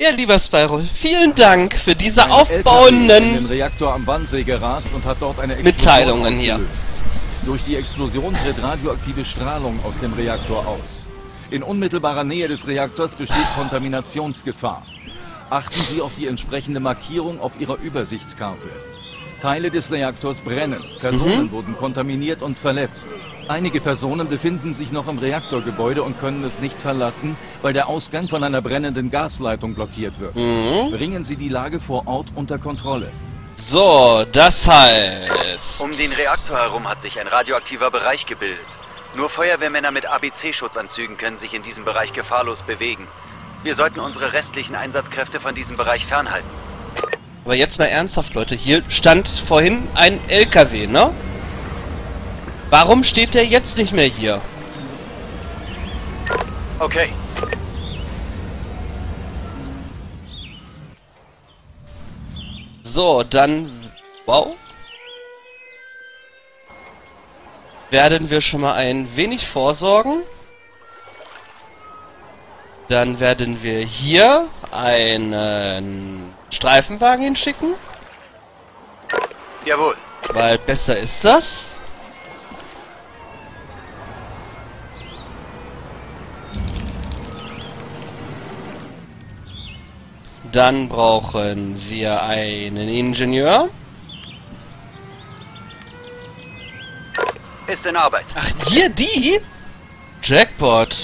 Ja, lieber Spyro, vielen Dank für diese Ein aufbauenden Reaktor am Wannsee gerast und hat dort eine Explosion Mitteilungen hier. Durch die Explosion tritt radioaktive Strahlung aus dem Reaktor aus. In unmittelbarer Nähe des Reaktors besteht Kontaminationsgefahr. Achten Sie auf die entsprechende Markierung auf Ihrer Übersichtskarte. Teile des Reaktors brennen, Personen Mhm. wurden kontaminiert und verletzt. Einige Personen befinden sich noch im Reaktorgebäude und können es nicht verlassen, weil der Ausgang von einer brennenden Gasleitung blockiert wird. Mhm. Bringen Sie die Lage vor Ort unter Kontrolle. So, das heißt... Um den Reaktor herum hat sich ein radioaktiver Bereich gebildet. Nur Feuerwehrmänner mit ABC-Schutzanzügen können sich in diesem Bereich gefahrlos bewegen. Wir sollten unsere restlichen Einsatzkräfte von diesem Bereich fernhalten. Aber jetzt mal ernsthaft, Leute. Hier stand vorhin ein LKW, ne? Warum steht der jetzt nicht mehr hier? Okay, So, dann... Wow. Werden wir schon mal ein wenig vorsorgen. Dann werden wir hier einen Streifenwagen hinschicken. jawohl. Weil besser ist das. Dann brauchen wir einen Ingenieur. Ist in Arbeit. Ach, hier die? Jackpot.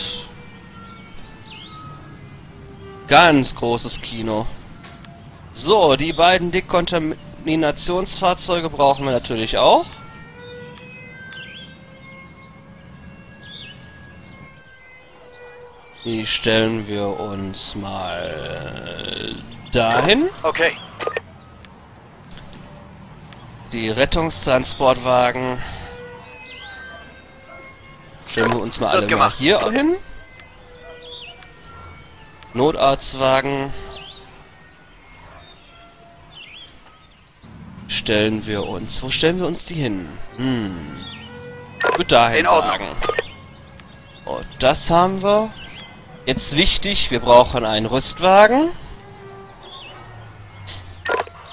Ganz großes Kino. So, die beiden Dekontaminationsfahrzeuge brauchen wir natürlich auch. Die stellen wir uns mal dahin. Okay, Die Rettungstransportwagen stellen wir uns mal alle mal hier hin. Notarztwagen stellen wir uns. Wo stellen wir uns die hin? Hm. Gut dahin In Ordnung. sagen. Oh, das haben wir. Jetzt wichtig, wir brauchen einen Rüstwagen.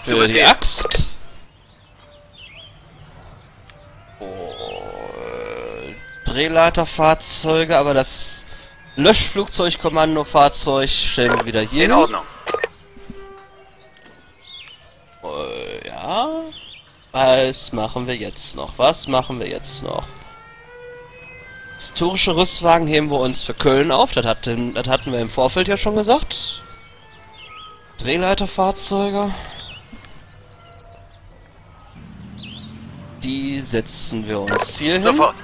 Für die Befehl. Axt. Oh, Drehleiterfahrzeuge, aber das Löschflugzeugkommandofahrzeug stellen wir wieder hier in hin. Ordnung. Äh, ja. Was machen wir jetzt noch? Was machen wir jetzt noch? Historische Rüstwagen heben wir uns für Köln auf. Das, hatten, das hatten wir im Vorfeld ja schon gesagt. Drehleiterfahrzeuge. Die setzen wir uns hier hin. Sofort.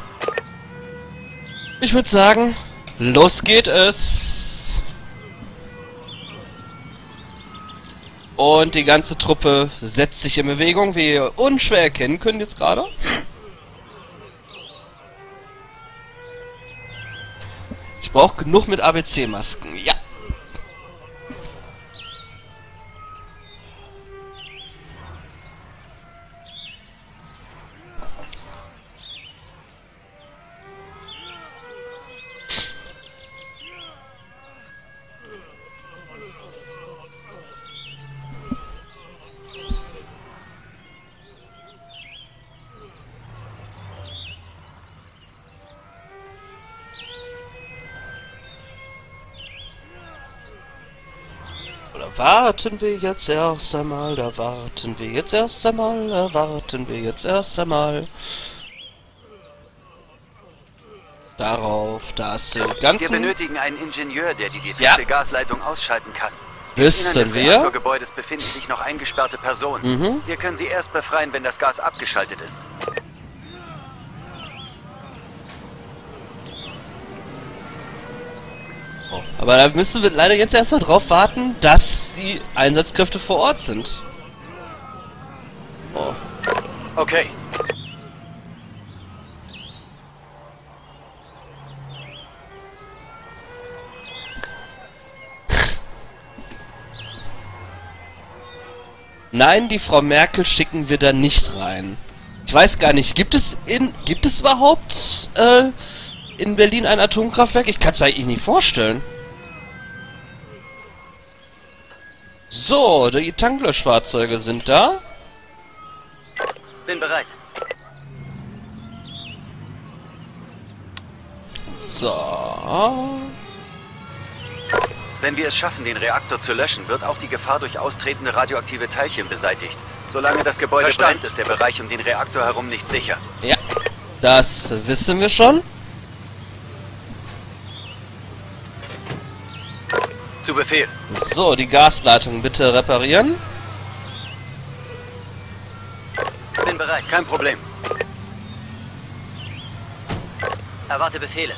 Ich würde sagen, los geht es. Und die ganze Truppe setzt sich in Bewegung, wie ihr unschwer erkennen könnt jetzt gerade. Ich brauche genug mit ABC-Masken. Ja. Oder warten wir jetzt erst einmal, da warten wir jetzt erst einmal, da warten wir jetzt erst einmal. Darauf, dass die Wir ganzen... benötigen einen Ingenieur, der die defekte Ja. Gasleitung ausschalten kann. Im Wissen wir? Reaktorgebäudes befinden sich noch eingesperrte Personen. Mhm. Wir können sie erst befreien, wenn das Gas abgeschaltet ist. Aber da müssen wir leider jetzt erstmal drauf warten, dass die Einsatzkräfte vor Ort sind. Oh. Okay, Nein, die Frau Merkel schicken wir da nicht rein. Ich weiß gar nicht, gibt es in gibt es überhaupt äh, in Berlin ein Atomkraftwerk? Ich kann es mir eigentlich nicht vorstellen. So, die Tanklöschfahrzeuge sind da. Bin bereit. So. Wenn wir es schaffen, den Reaktor zu löschen, wird auch die Gefahr durch austretende radioaktive Teilchen beseitigt. Solange das Gebäude Verstanden. brennt, ist der Bereich um den Reaktor herum nicht sicher. Ja, das wissen wir schon. Befehl. So, die Gasleitung bitte reparieren. Bin bereit. Kein Problem. Erwarte Befehle.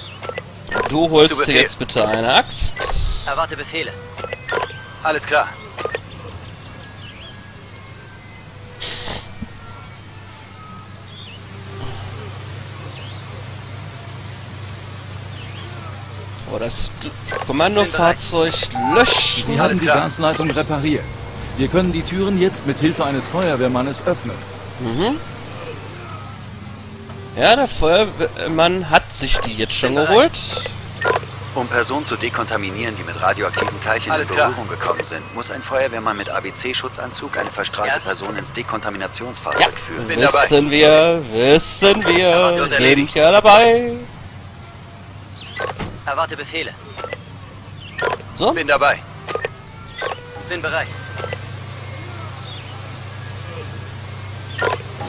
Du holst dir jetzt bitte eine Axt. Erwarte Befehle. Alles klar. Oh, das Kommandofahrzeug löschen. Sie haben die klar. Gasleitung repariert. Wir können die Türen jetzt mit Hilfe eines Feuerwehrmannes öffnen. Ja, der Feuerwehrmann hat sich die jetzt schon geholt. Um Personen zu dekontaminieren, die mit radioaktiven Teilchen Alles in klar. Berührung gekommen sind, muss ein Feuerwehrmann mit ABC-Schutzanzug eine verstrahlte Ja. Person ins Dekontaminationsfahrzeug führen. Bin dabei. wissen wir, wissen wir, sind ja dabei. Erwarte Befehle. So, Bin dabei. Bin bereit.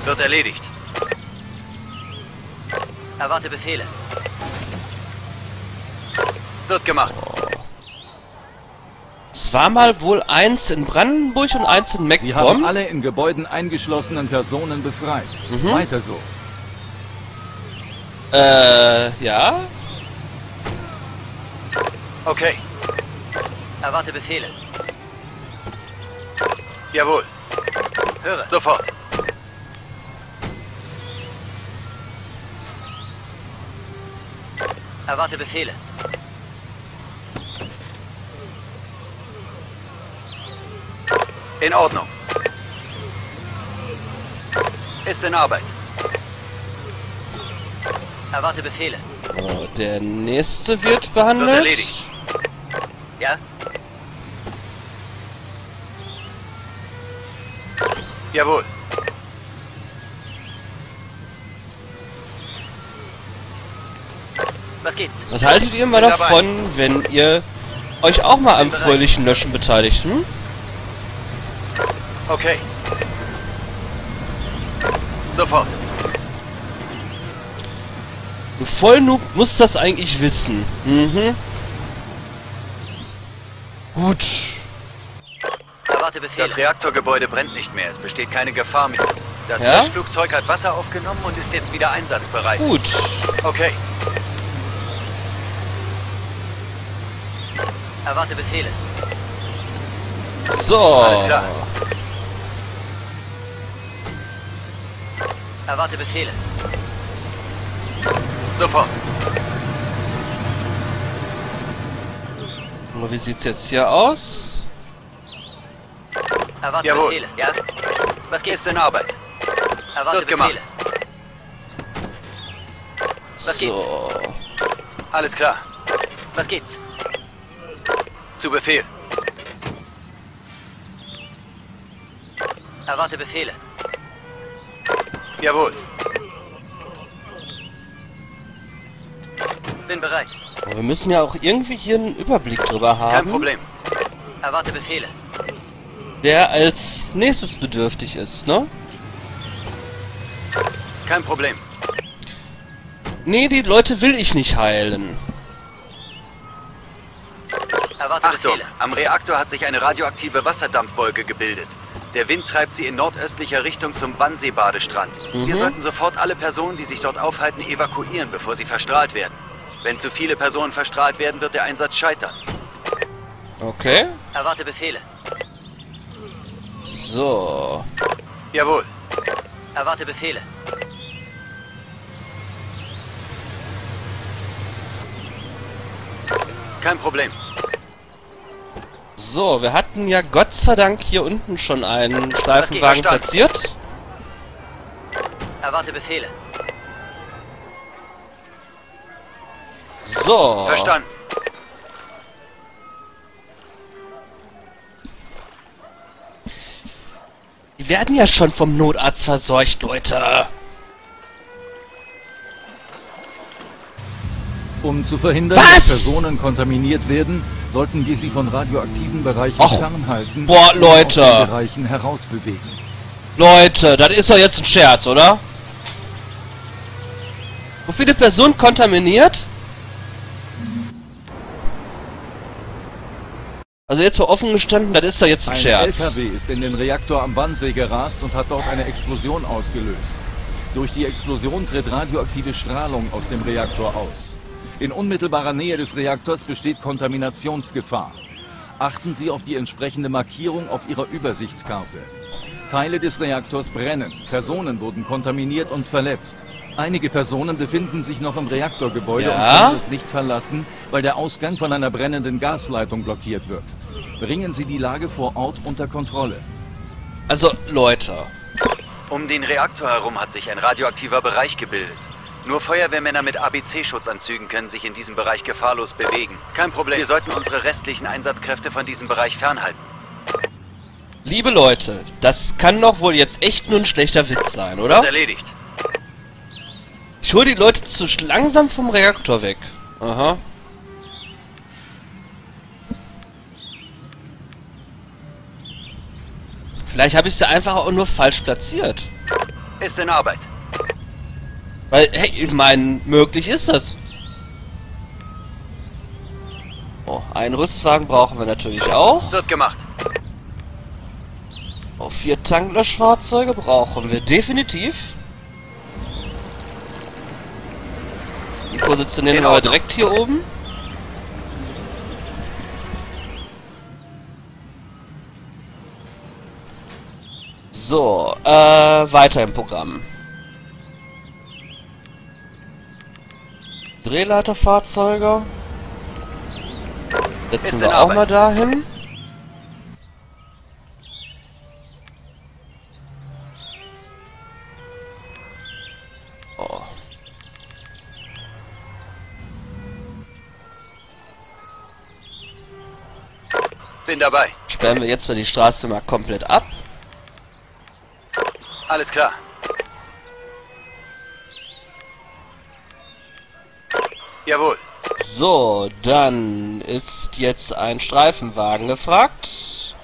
Wird erledigt. Erwarte Befehle. Wird gemacht. es war mal wohl eins in Brandenburg und eins in Sie haben Mecklenburg. alle in Gebäuden eingeschlossenen Personen befreit. Weiter so. Äh, ja. Okay. Erwarte Befehle. Jawohl. Höre. Sofort. Erwarte Befehle. In Ordnung. Ist in Arbeit. Erwarte Befehle. Oh, der nächste wird behandelt. Wird erledigt. Jawohl. Was geht's? Was haltet ihr mal davon, wenn ihr euch auch mal am fröhlichen Löschen beteiligt? Hm? Okay. Sofort. Du Vollnoob musst das eigentlich wissen. Mhm. Gut. Erwarte Befehle. Das Reaktorgebäude brennt nicht mehr. Es besteht keine Gefahr mehr. Das Ja? Löschflugzeug hat Wasser aufgenommen und ist jetzt wieder einsatzbereit. Gut. Okay. Erwarte Befehle. So. Alles klar. Erwarte Befehle. Sofort. Und Wie sieht's jetzt hier aus? Erwarte Jawohl. Befehle. Ja? Was geht's? Ist in Arbeit. Erwarte wird gemacht. Befehle. Was geht's? so. Alles klar. Was geht's? Zu Befehl. Erwarte Befehle. Jawohl. Bin bereit. Aber Wir müssen ja auch irgendwie hier einen Überblick drüber Kein haben, Problem. Erwarte Befehle. Wer als nächstes bedürftig ist, ne? Kein Problem. Nee, die Leute will ich nicht heilen. Erwarte Achtung, Befehle. am Reaktor hat sich eine radioaktive Wasserdampfwolke gebildet. Der Wind treibt sie in nordöstlicher Richtung zum Wannsee-Badestrand. Wir sollten sofort alle Personen, die sich dort aufhalten, evakuieren, bevor sie verstrahlt werden. Wenn zu viele Personen verstrahlt werden, wird der Einsatz scheitern. Okay. Erwarte Befehle. So. Jawohl. Erwarte Befehle. Kein Problem. So, wir hatten ja Gott sei Dank hier unten schon einen Streifenwagen platziert. Erwarte Befehle. So. Verstanden. Werden ja schon vom Notarzt versorgt, Leute. Um zu verhindern, Was? dass Personen kontaminiert werden, sollten wir sie von radioaktiven Bereichen Och, fernhalten boah, und Leute. aus den Bereichen herausbewegen. Leute, das ist doch jetzt ein Scherz, oder? Wo viele Personen kontaminiert? Also jetzt mal offen gestanden, das ist doch jetzt ein, Ein Scherz. LKW ist in den Reaktor am Wannsee gerast und hat dort eine Explosion ausgelöst. Durch die Explosion tritt radioaktive Strahlung aus dem Reaktor aus. In unmittelbarer Nähe des Reaktors besteht Kontaminationsgefahr. Achten Sie auf die entsprechende Markierung auf Ihrer Übersichtskarte. Teile des Reaktors brennen, Personen wurden kontaminiert und verletzt. Einige Personen befinden sich noch im Reaktorgebäude Ja? und können es nicht verlassen, weil der Ausgang von einer brennenden Gasleitung blockiert wird. Bringen Sie die Lage vor Ort unter Kontrolle. Also, Leute. Um den Reaktor herum hat sich ein radioaktiver Bereich gebildet. Nur Feuerwehrmänner mit ABC-Schutzanzügen können sich in diesem Bereich gefahrlos bewegen. Kein Problem. Wir sollten unsere restlichen Einsatzkräfte von diesem Bereich fernhalten. Liebe Leute, das kann doch wohl jetzt echt nur ein schlechter Witz sein, oder? Erledigt. Ich hole die Leute zu langsam vom Reaktor weg. Aha. Vielleicht habe ich sie einfach auch nur falsch platziert. Ist in Arbeit. Weil, hey, ich meine, möglich ist das. Oh, einen Rüstwagen brauchen wir natürlich auch. Wird gemacht. Vier Tanklöschfahrzeuge brauchen wir definitiv. Die positionieren In wir direkt hier oben. So, äh, weiter im Programm. Drehleiterfahrzeuge. Setzen wir auch Arbeit. mal dahin. Bin dabei. Sperren wir jetzt mal die Straße mal komplett ab. Alles klar. Jawohl. So, dann ist jetzt ein Streifenwagen gefragt.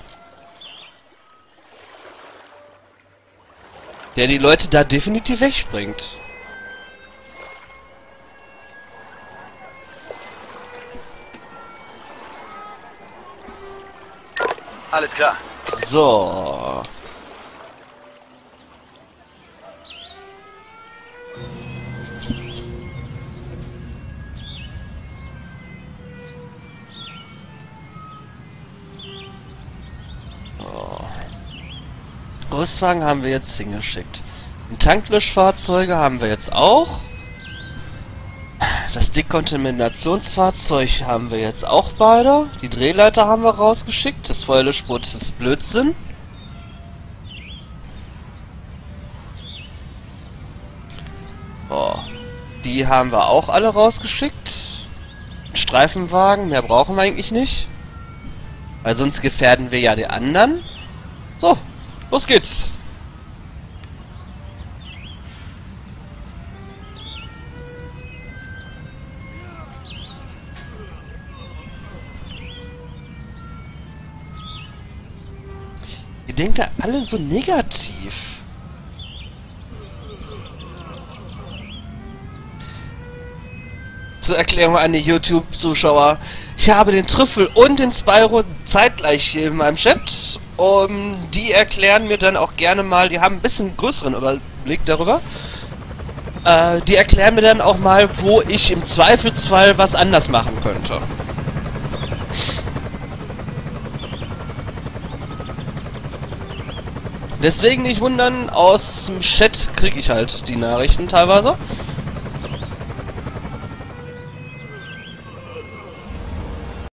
Der die Leute da definitiv wegbringt. Alles klar. So. Rüstwagen haben wir jetzt hingeschickt. Die Tanklöschfahrzeuge haben wir jetzt auch. Das Dekontaminationsfahrzeug haben wir jetzt auch beide. Die Drehleiter haben wir rausgeschickt. Das Feuerlöschboot ist Blödsinn. Oh. Die haben wir auch alle rausgeschickt. Ein Streifenwagen, mehr brauchen wir eigentlich nicht. Weil sonst gefährden wir ja die anderen. So, los geht's. Denkt da alle so negativ. Zur Erklärung an die YouTube-Zuschauer. Ich habe den Trüffel und den Spyro zeitgleich hier in meinem Chat. Um, die erklären mir dann auch gerne mal, die haben ein bisschen größeren Überblick darüber. Äh, die erklären mir dann auch mal, wo ich im Zweifelsfall was anders machen könnte. Deswegen nicht wundern, aus dem Chat kriege ich halt die Nachrichten teilweise.